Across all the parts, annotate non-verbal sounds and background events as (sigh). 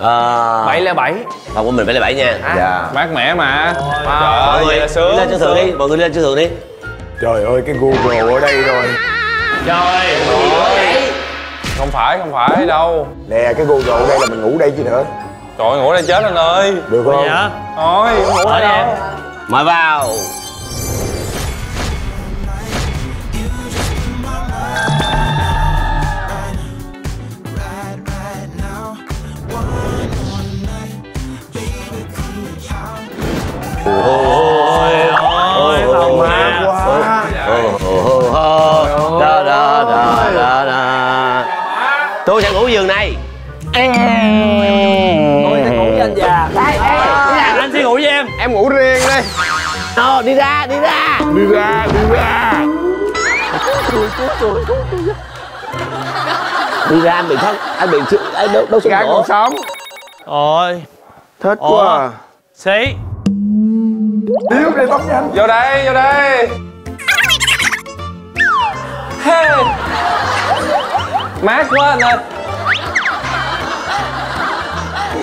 Ờ, bảy lẻ bảy. Phòng của mình phải là bảy nha. Dạ. mát mẻ mà. Mọi trời người ơi sướng. lên thượng đi mọi người lên thượng đi. Trời ơi cái google ở đây rồi. Trời không phải không phải đâu. Nè cái google ở đây là mình ngủ đây chứ nữa trời ơi, ngủ đây chết anh ơi. Được không? Dạ thôi không ngủ ở đây mời vào ôi ôi phòng má quá da, da, da, da, da. tôi sẽ ngủ giường này tôi sẽ ngủ với anh già anh sẽ ngủ với em em ngủ riêng đi Ờ, đi ra đi ra đi ra đi ra đi ra anh bị thất anh bị sự- anh đâu đâu xuống gái còn sống ôi thích Ủa? quá à. xí Điếu đi tóc nhanh. Vô đây vô đây. Hey. mát quá anh ơi.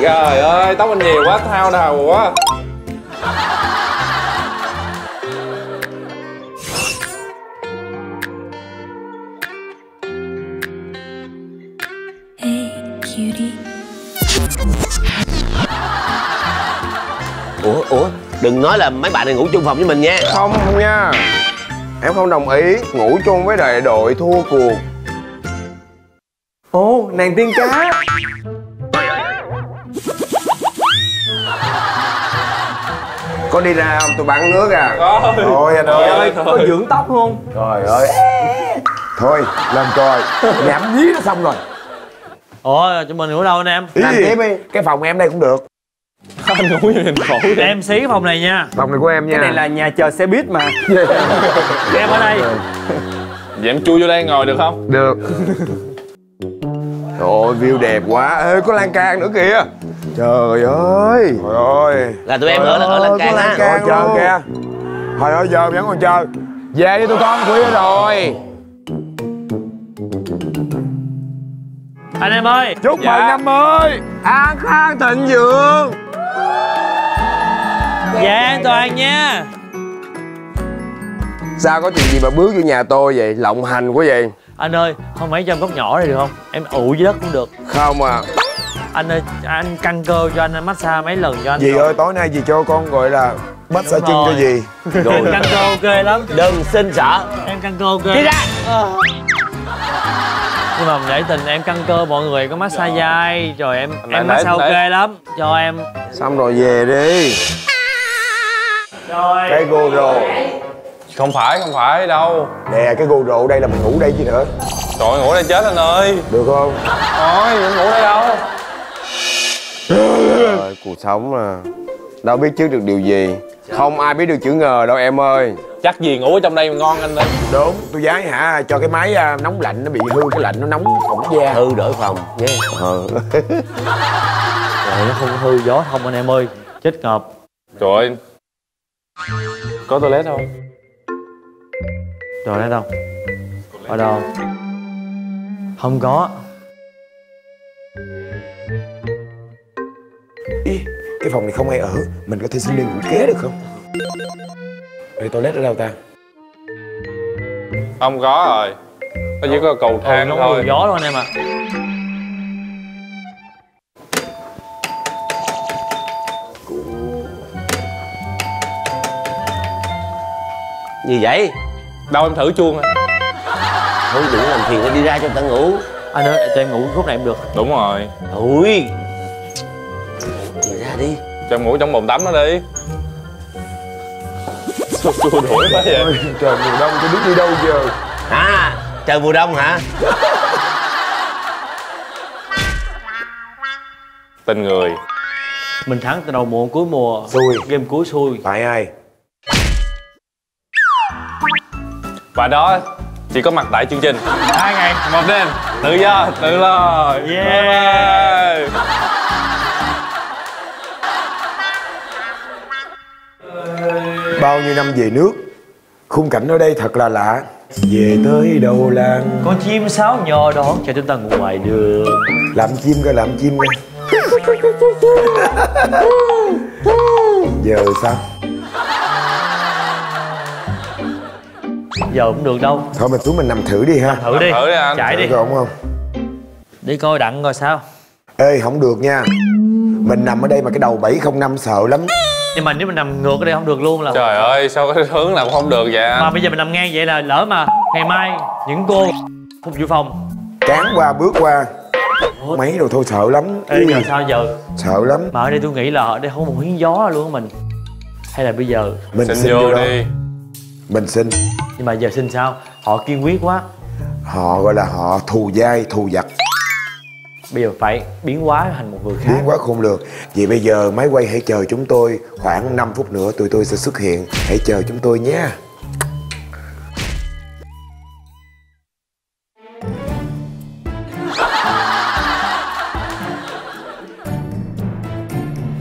Trời ơi tóc anh nhiều quá thao đầu quá. Hey, cutie. ủa ủa đừng nói là mấy bạn này ngủ chung phòng với mình nha. Không không nha. Em không đồng ý ngủ chung với đại đội thua cuộc. Ồ nàng tiên cá. Có đi ra không? Tôi bắn nước à. Rồi. thôi anh ơi, ơi có dưỡng tóc không trời ơi. Thôi lên coi nhảm dí nó xong rồi. Ồ chúng mình ngủ đâu anh em? Làm tiếp đi. Cái phòng em đây cũng được anh ngủ mình khổ vậy. Em xí cái phòng này nha. Phòng này của em nha. Cái này là nhà chờ xe buýt mà. Em ở đây. Vậy em chui vô đây ngồi được không? Được. Trời ơi, view đẹp quá. Ê, có lan can nữa kìa. Trời ơi. Trời ơi. Là tụi em ở ở lan can Có lan á. can chờ kìa. Trời ơi, giờ vẫn còn chờ. Về đi tụi con, khuya rồi. Anh em ơi. Chúc Dạ. mừng năm mới. An khang thịnh vượng dạ an toàn nha. Sao có chuyện gì mà bước vô nhà tôi vậy? Lộng hành quá vậy. Anh ơi không phải trong góc nhỏ này được không? Em ụ dưới đất cũng được. Không à. Anh ơi anh căng cơ cho anh massage mấy lần cho anh Dì rồi. ơi, tối nay dì cho con gọi là Massage chân rồi. cho dì em căng cơ ok lắm. Đừng xin sợ em căng cơ ok đi ra. nhưng mà để tình em căng cơ mọi người có massage vai. Rồi em em massage ok lắm. Cho em. Xong rồi về đi rồi. Cái GoPro không phải không phải đâu. Nè, cái GoPro đây là mình ngủ đây chứ nữa. Trời ơi, ngủ đây chết anh ơi. Được không? thôi em ngủ đây đâu. Trời, cuộc sống à Đâu biết trước được điều gì. Không ai biết được chữ ngờ đâu em ơi. Chắc gì ngủ ở trong đây mà ngon anh ơi. Đúng, tôi giái hả? Cho cái máy à, nóng lạnh nó bị hư Cái lạnh nó nóng phỏng da. Hư đổi phòng nha Ờ. Trời, nó không hư gió không anh em ơi. Chết ngợp. Trời ơi có toilet không? Rồi đấy đâu ở đâu. Không có. Ý, Cái phòng này không ai ở. Mình có thể xin lên ngủ kế được không? Đây toilet ở đâu ta? không có rồi. Nó chỉ có cầu thang nó thôi. gió luôn anh em ạ gì vậy? Đâu em thử chuông à. Thôi đừng làm phiền nó đi ra cho người ta ngủ. Anh ơi cho em ngủ khúc này em được. Đúng rồi. Ui đi ra đi. Cho em ngủ trong bồn tắm đó đi. Sao chua đuổi quá vậy? Ôi, Trời mùa đông tôi biết đi đâu giờ. À trời mùa đông hả? Tình người. Mình thắng từ đầu mùa cuối mùa. Xui. game cuối xui. Tại ai? Và đó chỉ có mặt tại chương trình. Hai ngày một đêm. Tự do tự lo. Yeah. Bye bye. Bao nhiêu năm về nước Khung cảnh ở đây thật là lạ. Về tới đầu làng con chim sáo nhỏ đón cho chúng ta ngủ ngoài đường. Làm chim coi làm chim coi (laughs) giờ sao giờ cũng được đâu. Thôi mình xuống mình nằm thử đi ha. Thử đi. Thử đi anh. chạy đi. có ổn không? Đi coi đặng coi sao. Ê không được nha. Mình nằm ở đây mà cái đầu 705 sợ lắm. Nhưng mà nếu mình nằm ngược ở đây không được luôn là Trời ơi sao cái hướng nào cũng không được vậy mà bây giờ mình nằm ngang vậy là lỡ mà ngày mai những cô phục vụ phòng. Cán qua bước qua. Mấy đồ thôi sợ lắm. Ê giờ sao giờ? Sợ lắm. Mà ở đây tôi nghĩ là ở đây không có một miếng gió luôn á mình. Hay là bây giờ mình Xin xin vô vô đó. đi mình xin nhưng mà giờ xin sao? Họ kiên quyết quá. Họ gọi là họ thù dai thù giặc. Bây giờ phải biến hóa thành một người khác. Biến quá khôn lường vậy bây giờ máy quay hãy chờ chúng tôi khoảng 5 phút nữa tụi tôi sẽ xuất hiện. Hãy chờ chúng tôi nhé.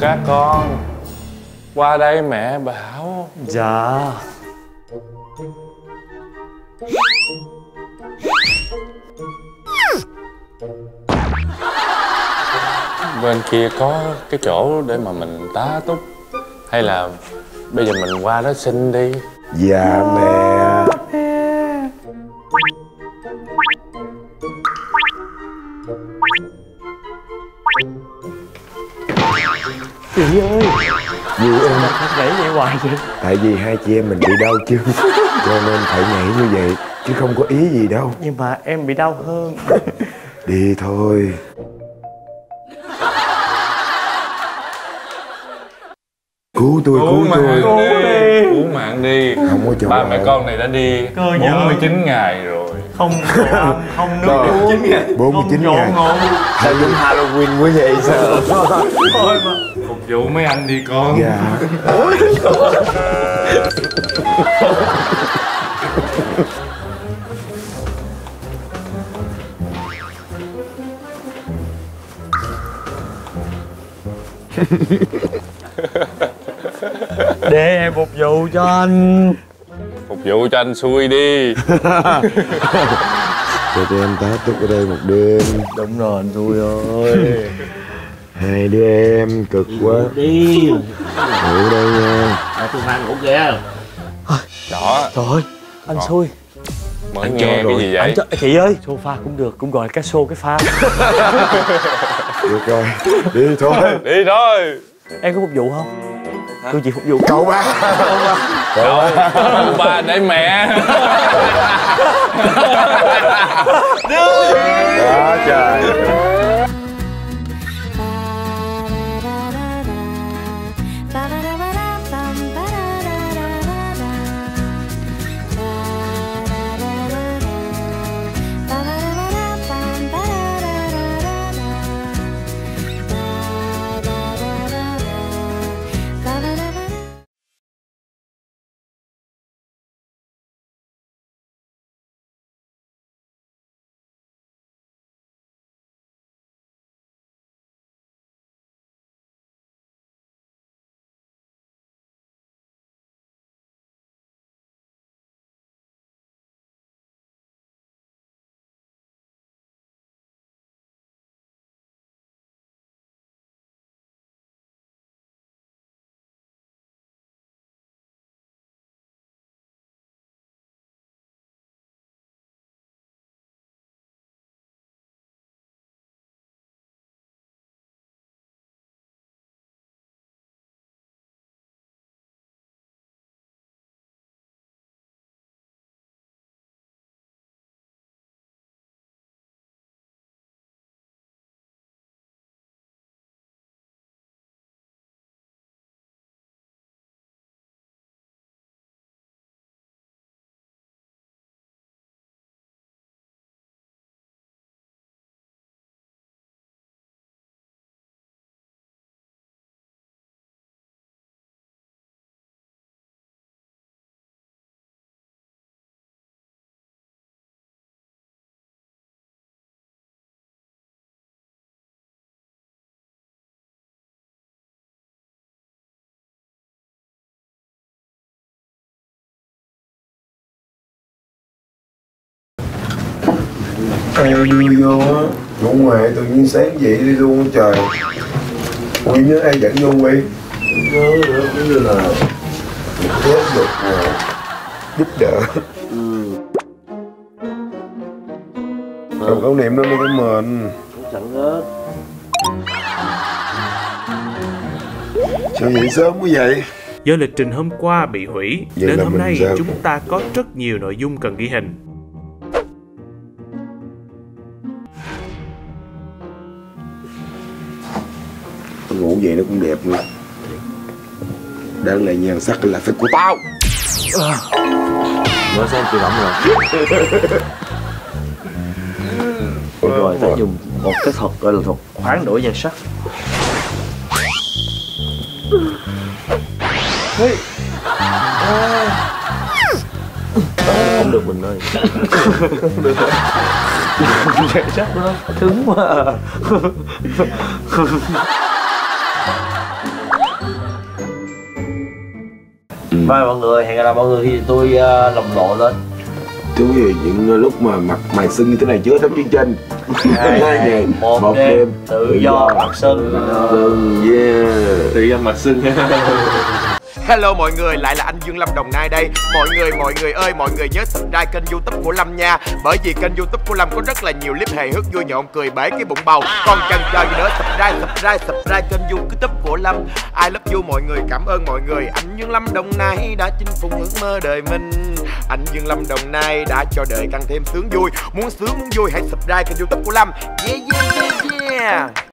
Các con Qua đây mẹ bảo. Dạ Bên kia có cái chỗ để mà mình tá túc. Hay là bây giờ mình qua đó xin đi. Dạ mẹ. Dì em không để vậy hoài vậy. Tại vì hai chị em mình bị đau chân cho nên phải nhảy như vậy chứ không có ý gì đâu. Nhưng mà em bị đau hơn. (laughs) Đi thôi. Cứu tôi cứu tôi. đi. Cứu mạng đi. Không có chỗ Ba mẹ con này đã đi Cơ nhở. 49 ngày rồi. Không đồ ăn không nước. Uống 49 không ngày. nhộn ngộn sao giống Halloween quá vậy sao? (laughs) Thôi mà Phục vụ mấy anh đi con. Dạ. (laughs) Để em phục vụ cho anh. Phục vụ cho anh xui đi. (laughs) Cho tụi em tá túc ở đây một đêm. Đúng rồi anh xui ơi (laughs) hai đứa em cực quá. Đi. Ngủ đây nha. À, tôi phan ngủ kìa Đó trời ơi anh xui. Mới Anh nghe cho cái rồi. gì anh vậy cho, chị ơi sofa cũng được cũng gọi là cái xô cái pha. Được rồi đi thôi. (laughs) Đi thôi. Em có phục vụ không? Tôi chỉ phục vụ cậu ba. Đâu Ba. Để mẹ. Đó trời Ê, vui vô á. Ngủ ngoài tự nhiên sáng dậy đi luôn trời. Quy nhớ ai dẫn vô Quy Nhớ nữa cũng như là Một chết được à, giúp đỡ. Còn khẩu niệm đó mới có mình. Chẳng hết. Sao dậy sớm quá vậy? Do lịch trình hôm qua bị hủy, Vậy nên hôm nay sao? chúng ta có rất nhiều nội dung cần ghi hình. Ngủ vậy nó cũng đẹp nữa Đáng lẽ nhan sắc là phải của tao. Mới xem tự động rồi rồi phải dùng một cái thuật gọi là thuật khoáng đổi nhan sắc. Không được mình ơi. Nhan sắc nó cứng quá à. (laughs) Bye mọi người, hẹn gặp lại mọi người khi tôi uh, lồng lộ lên. Chú gì những lúc mà mặt mày sưng như thế này chưa trong chương trình Hai ngày, một, đêm, tự do mặc sân Sưng, yeah. Tự do mặt xưng (laughs) Hello mọi người, lại là anh Dương Lâm Đồng Nai đây. Mọi người, mọi người ơi, mọi người nhớ subscribe kênh youtube của Lâm nha. Bởi vì kênh youtube của Lâm có rất là nhiều clip hề hước vui nhộn cười bể cái bụng bầu. Còn chần chờ gì nữa, subscribe, subscribe, subscribe kênh youtube của Lâm. I love you mọi người, cảm ơn mọi người. Anh Dương Lâm Đồng Nai đã chinh phục ước mơ đời mình. Anh Dương Lâm Đồng Nai đã cho đời càng thêm sướng vui. Muốn sướng, muốn vui hãy subscribe kênh youtube của Lâm. Yeah, yeah, yeah, yeah.